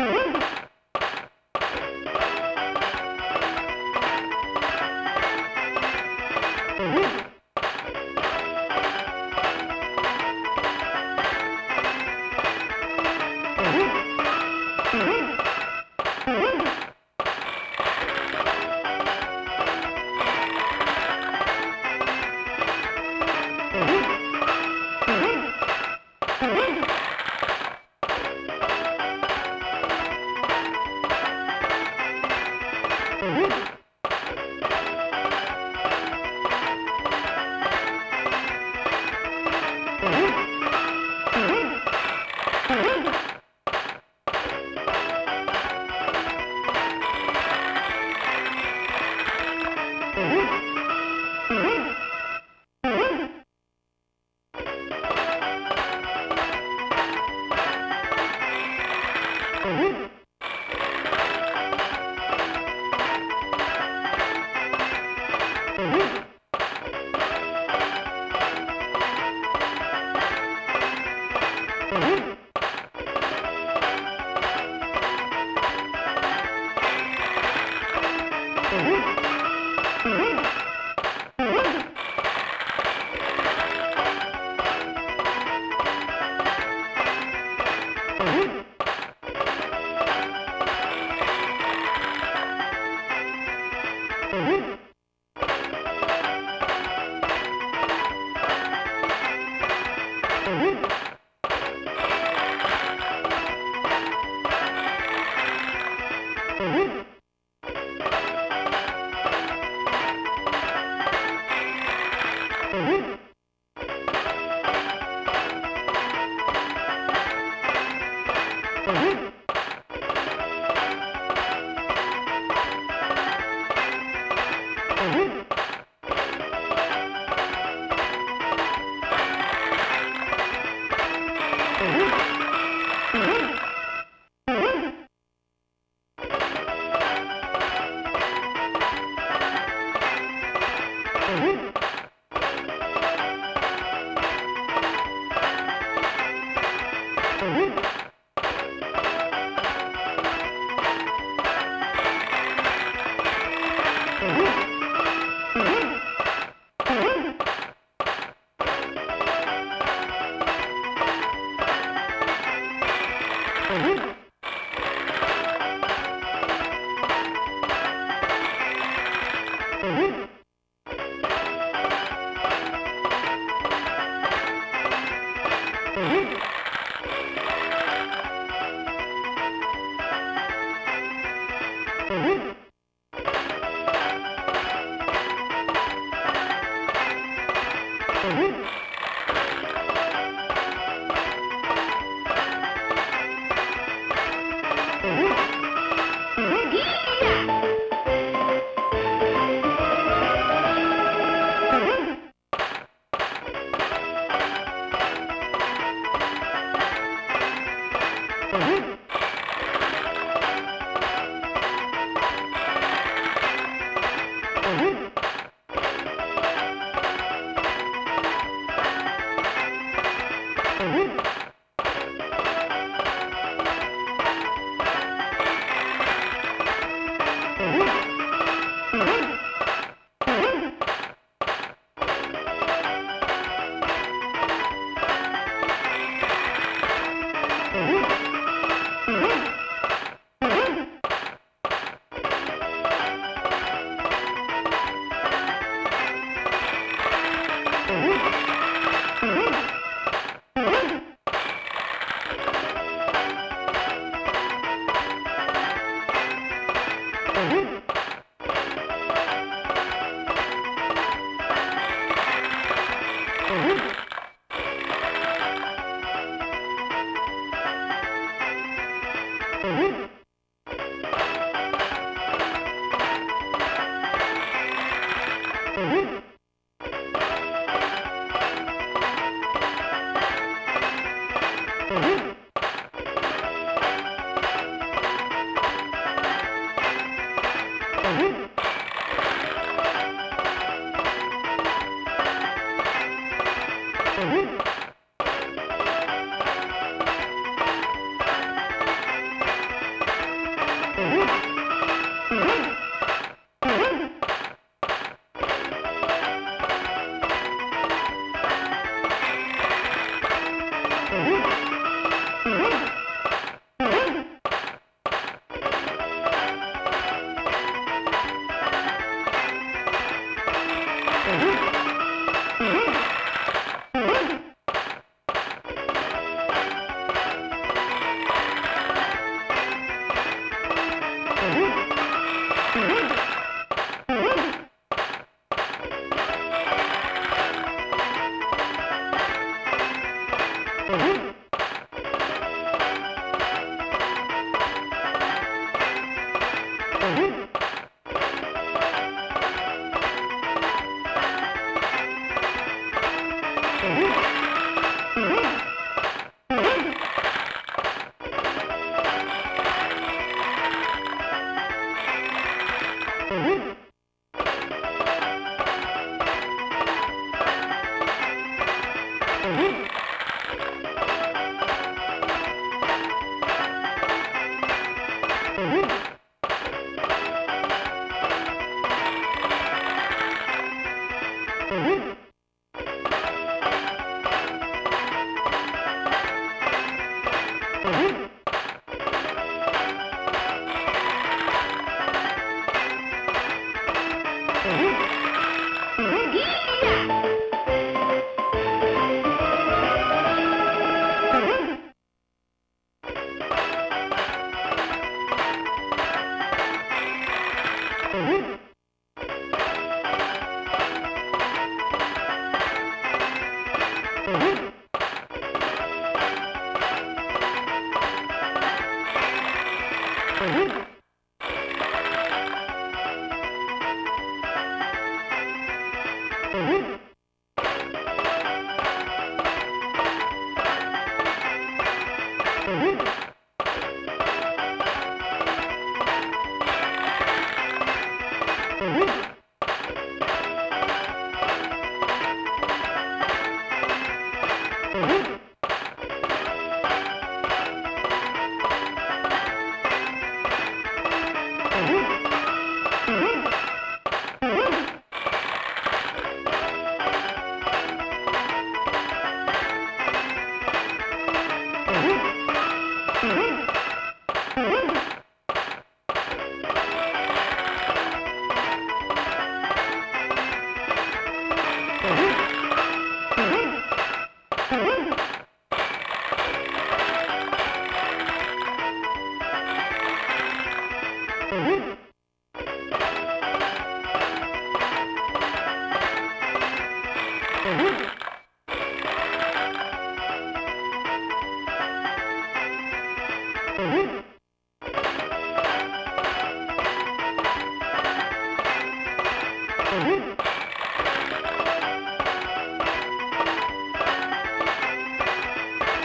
Thank you. Mm-hmm.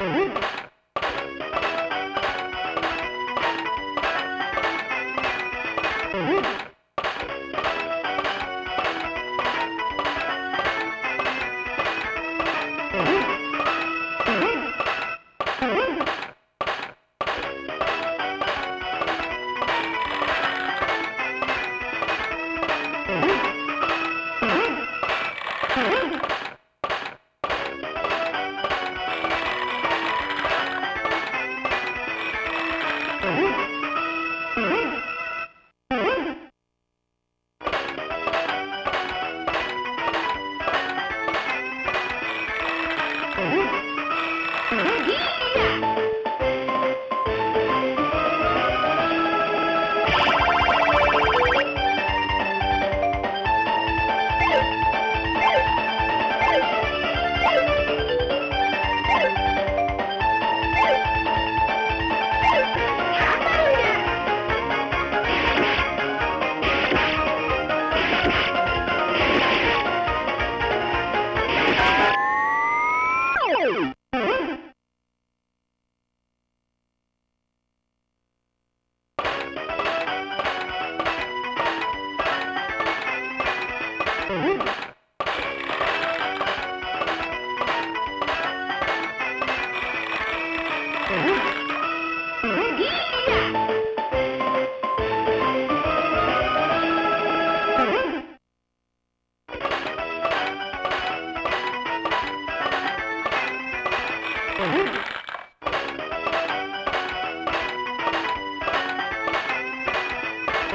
Whoop!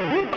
Mm-hmm.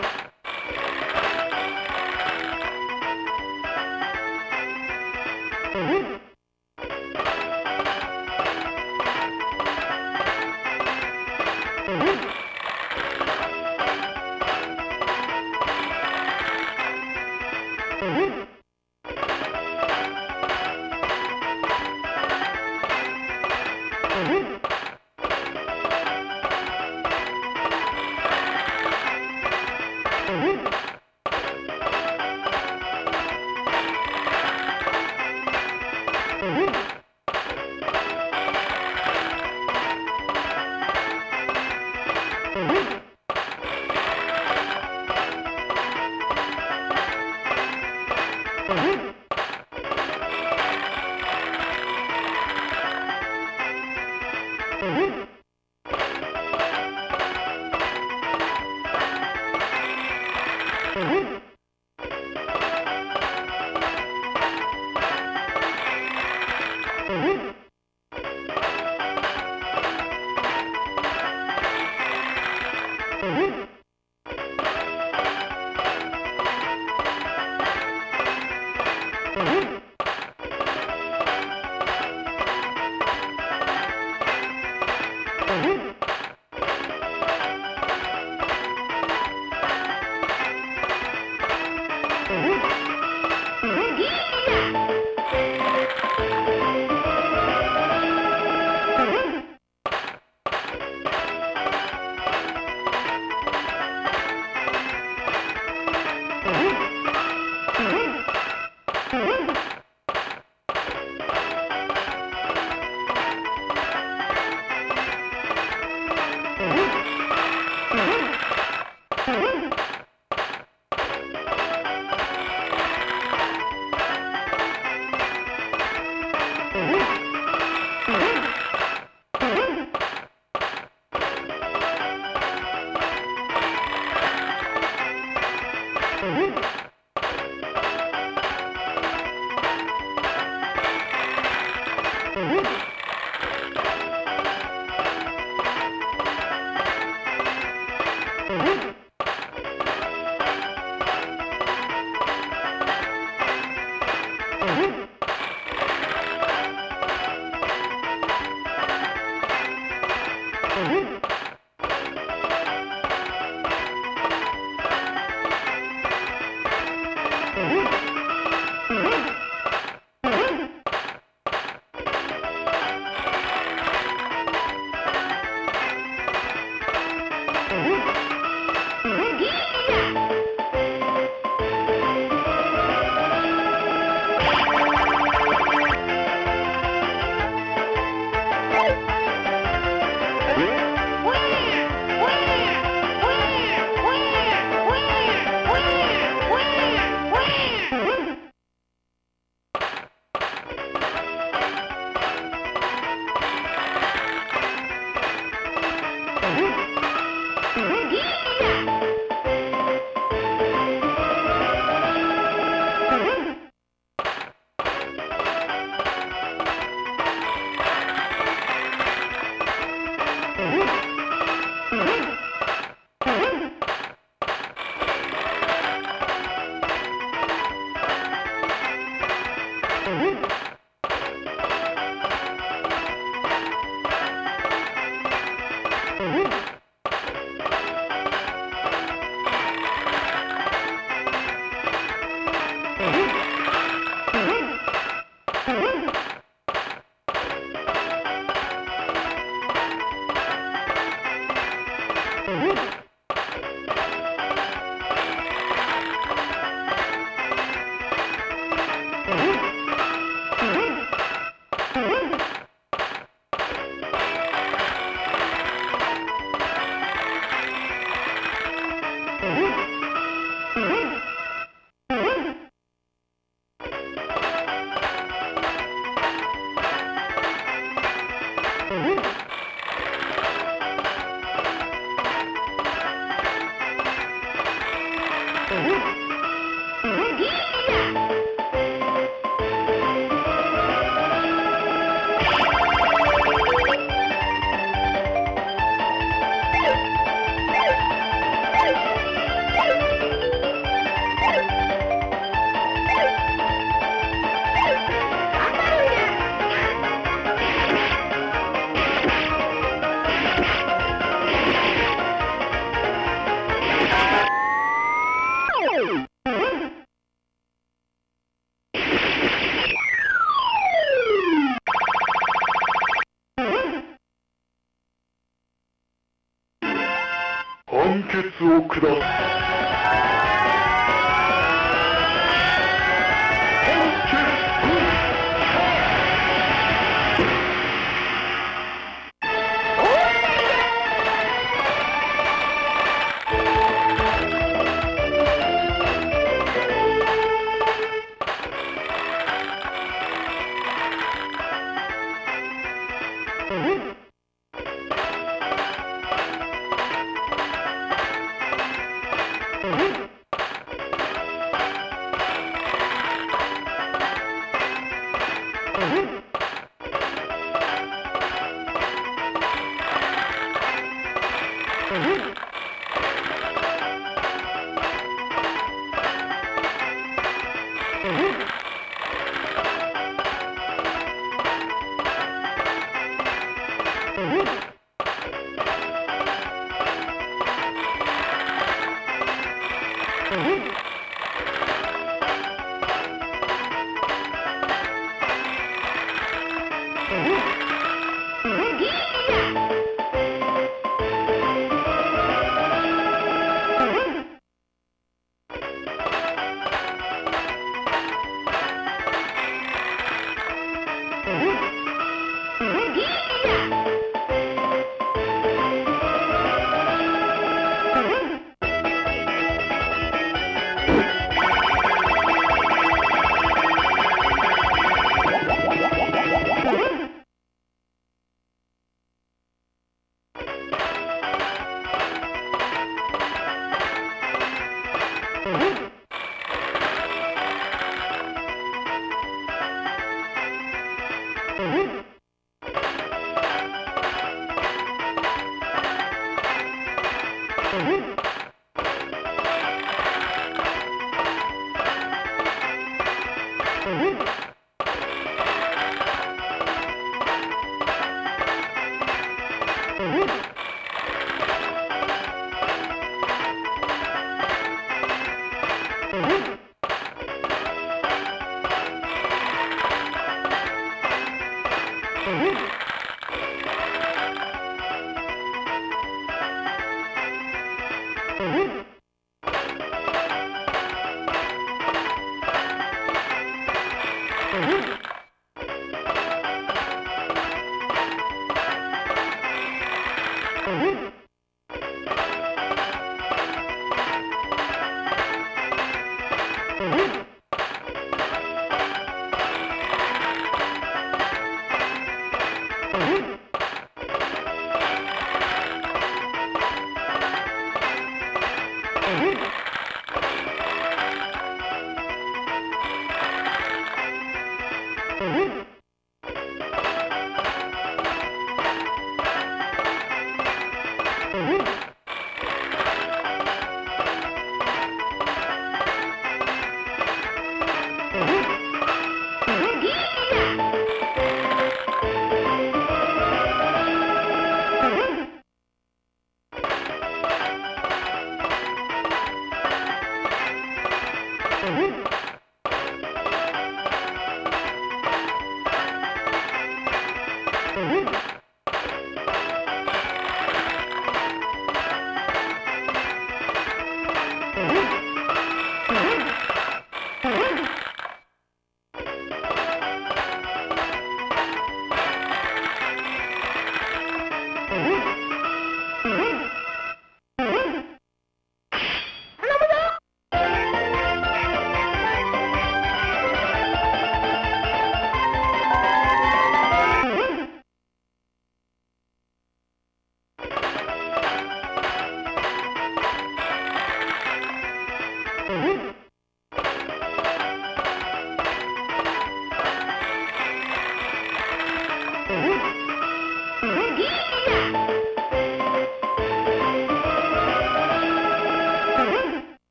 Mm-hmm.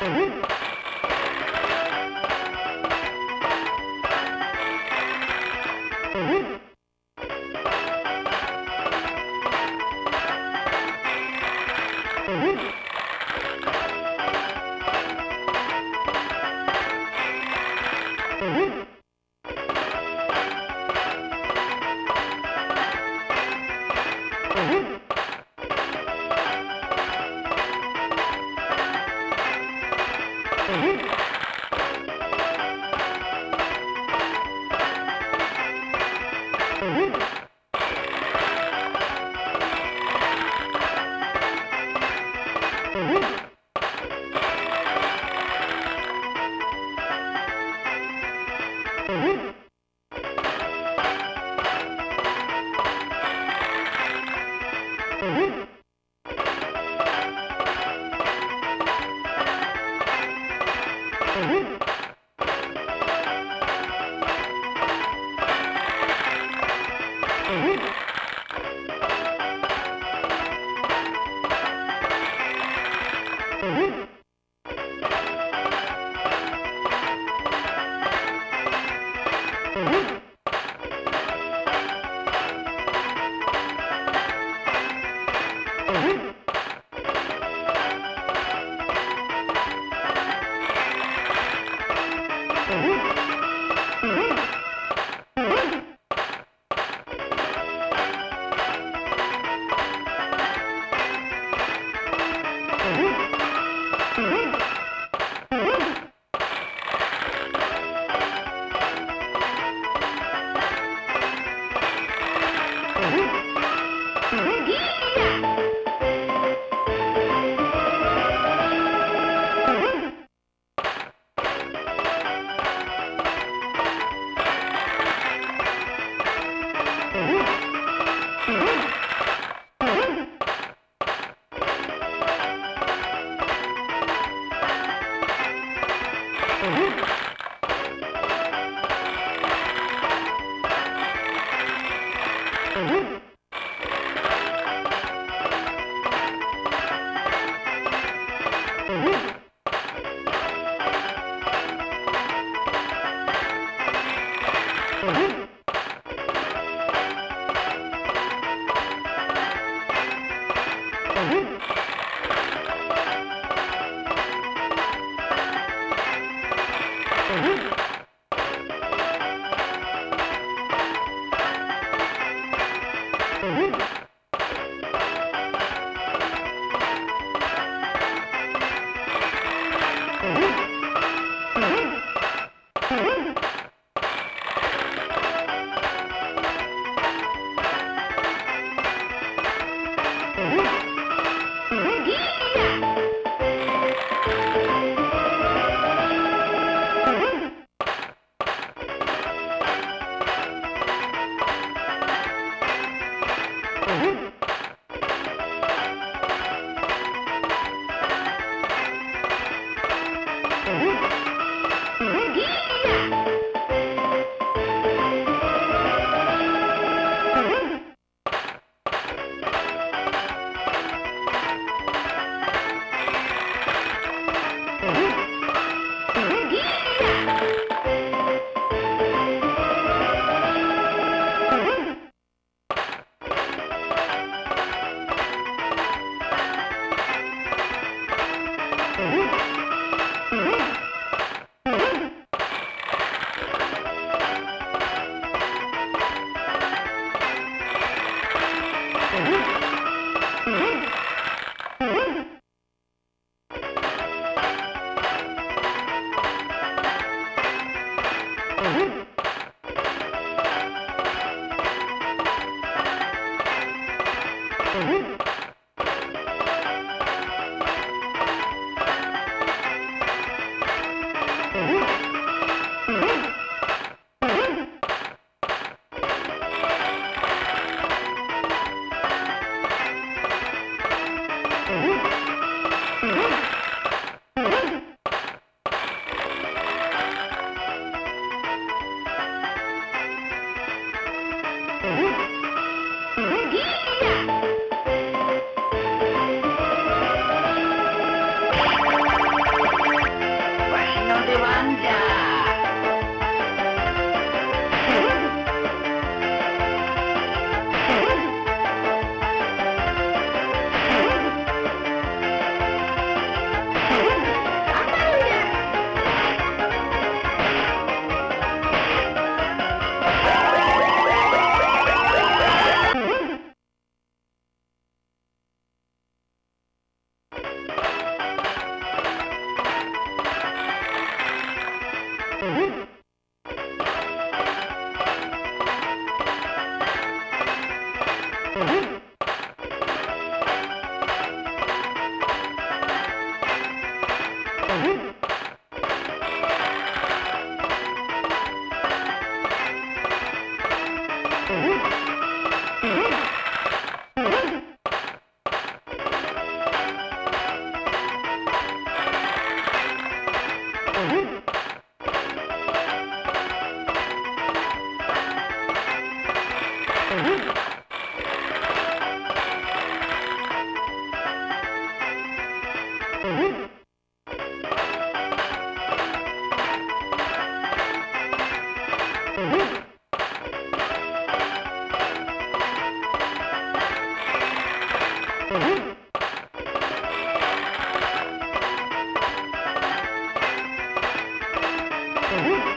Mm-hmm. Mm-hmm. Thank you. Thank you. Thank. Mm-hmm.